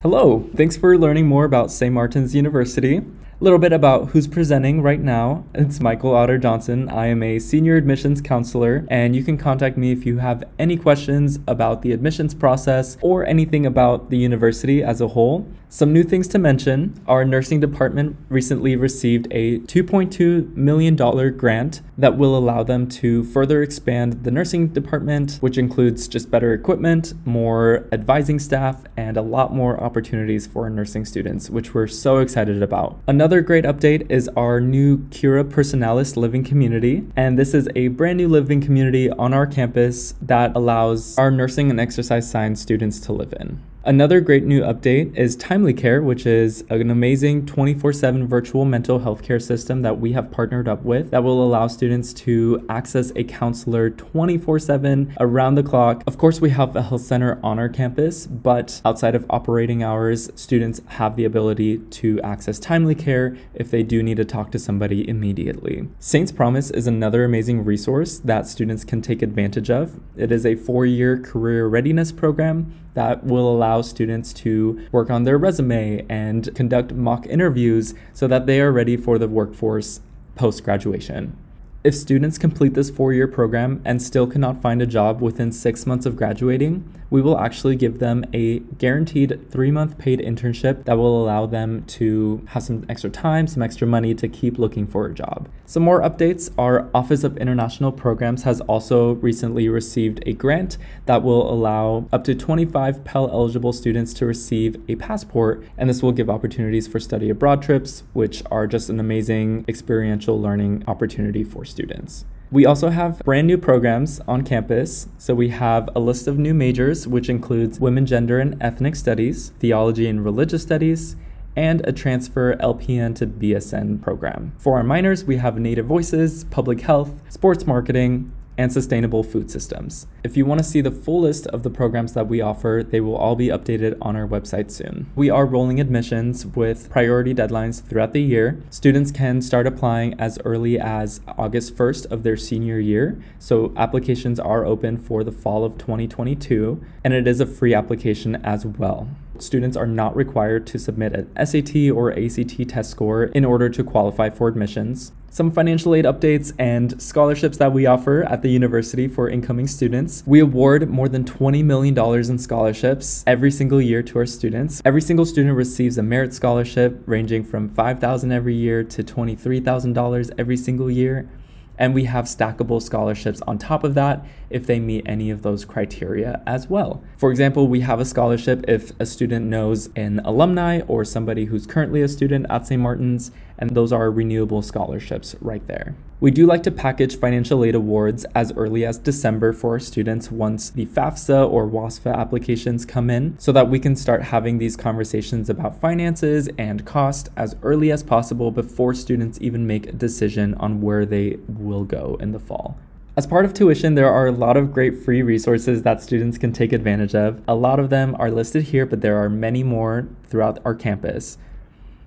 Hello, thanks for learning more about St. Martin's University. A little bit about who's presenting right now. It's Michael Otter Johnson. I am a senior admissions counselor, and you can contact me if you have any questions about the admissions process or anything about the university as a whole. Some new things to mention our nursing department recently received a $2.2 million grant that will allow them to further expand the nursing department, which includes just better equipment, more advising staff, and a lot more opportunities for nursing students, which we're so excited about. Another Another great update is our new Cura Personalis living community. And this is a brand new living community on our campus that allows our nursing and exercise science students to live in. Another great new update is Timely Care, which is an amazing 24 7 virtual mental health care system that we have partnered up with that will allow students to access a counselor 24 7 around the clock. Of course, we have a health center on our campus, but outside of operating hours, students have the ability to access Timely Care if they do need to talk to somebody immediately. Saints Promise is another amazing resource that students can take advantage of. It is a four year career readiness program that will allow students to work on their resume and conduct mock interviews so that they are ready for the workforce post graduation. If students complete this four year program and still cannot find a job within six months of graduating, we will actually give them a guaranteed three month paid internship that will allow them to have some extra time, some extra money to keep looking for a job. Some more updates our Office of International Programs has also recently received a grant that will allow up to 25 Pell eligible students to receive a passport, and this will give opportunities for study abroad trips, which are just an amazing experiential learning opportunity for students. We also have brand new programs on campus. So we have a list of new majors, which includes Women, Gender, and Ethnic Studies, Theology and Religious Studies, and a transfer LPN to BSN program. For our minors, we have Native Voices, Public Health, Sports Marketing, and sustainable food systems. If you want to see the full list of the programs that we offer, they will all be updated on our website soon. We are rolling admissions with priority deadlines throughout the year. Students can start applying as early as August 1st of their senior year, so applications are open for the fall of 2022, and it is a free application as well. Students are not required to submit an SAT or ACT test score in order to qualify for admissions. Some financial aid updates and scholarships that we offer at the university for incoming students. We award more than $20 million in scholarships every single year to our students. Every single student receives a merit scholarship ranging from 5,000 every year to $23,000 every single year. And we have stackable scholarships on top of that if they meet any of those criteria as well. For example, we have a scholarship if a student knows an alumni or somebody who's currently a student at St. Martin's, and those are renewable scholarships right there. We do like to package financial aid awards as early as December for our students once the FAFSA or WASFA applications come in so that we can start having these conversations about finances and cost as early as possible before students even make a decision on where they will go in the fall. As part of tuition, there are a lot of great free resources that students can take advantage of. A lot of them are listed here, but there are many more throughout our campus.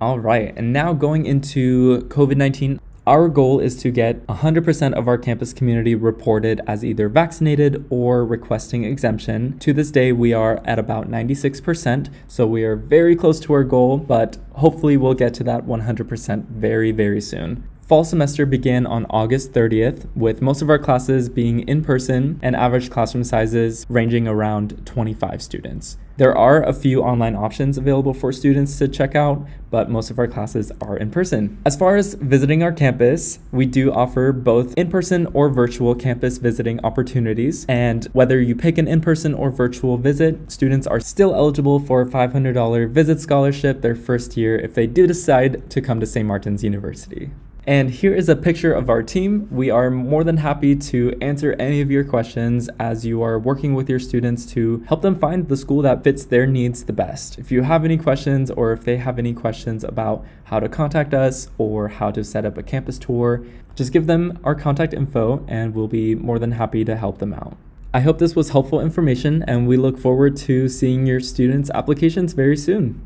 All right, and now going into COVID 19 our goal is to get 100% of our campus community reported as either vaccinated or requesting exemption. To this day, we are at about 96%, so we are very close to our goal, but hopefully we'll get to that 100% very, very soon. Fall semester began on August 30th, with most of our classes being in person and average classroom sizes ranging around 25 students. There are a few online options available for students to check out, but most of our classes are in person. As far as visiting our campus, we do offer both in person or virtual campus visiting opportunities. And whether you pick an in person or virtual visit, students are still eligible for a $500 visit scholarship their first year if they do decide to come to St. Martin's University. And here is a picture of our team. We are more than happy to answer any of your questions as you are working with your students to help them find the school that fits their needs the best. If you have any questions or if they have any questions about how to contact us or how to set up a campus tour, just give them our contact info and we'll be more than happy to help them out. I hope this was helpful information and we look forward to seeing your students' applications very soon.